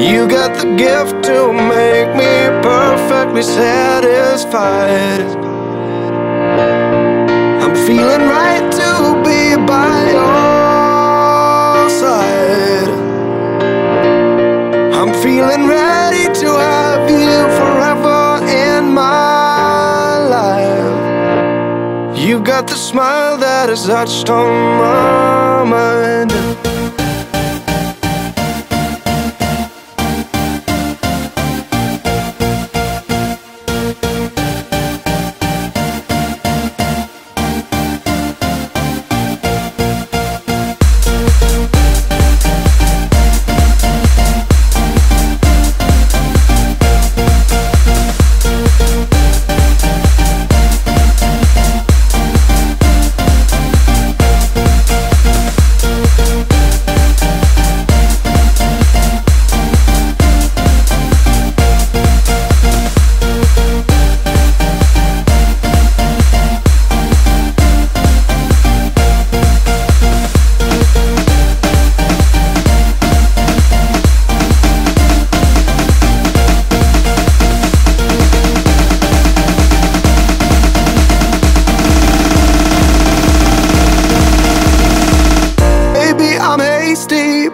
You got the gift to make me perfectly satisfied. I'm feeling right to be by your side. I'm feeling ready to have you forever in my life. You got the smile that has touched on my mind.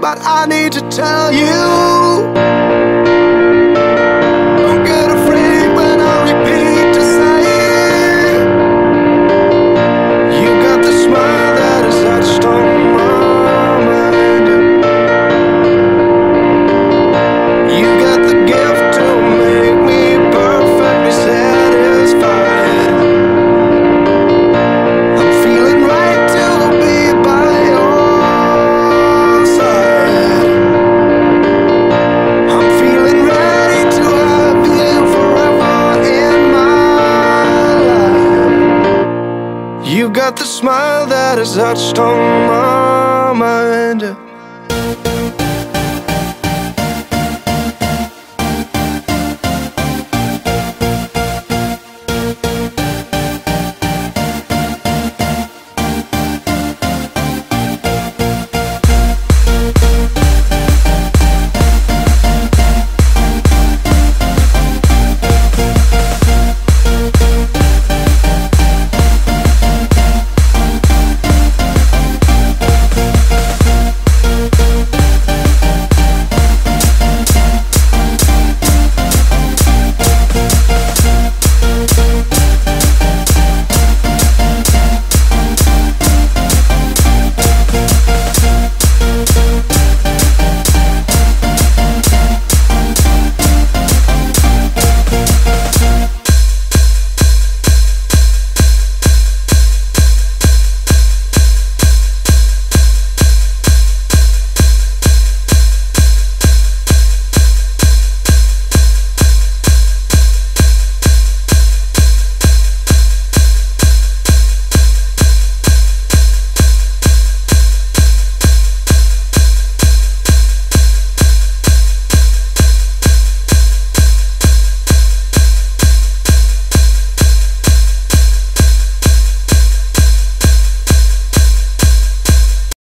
But I need to tell you. You got the smile that has touched on my mind.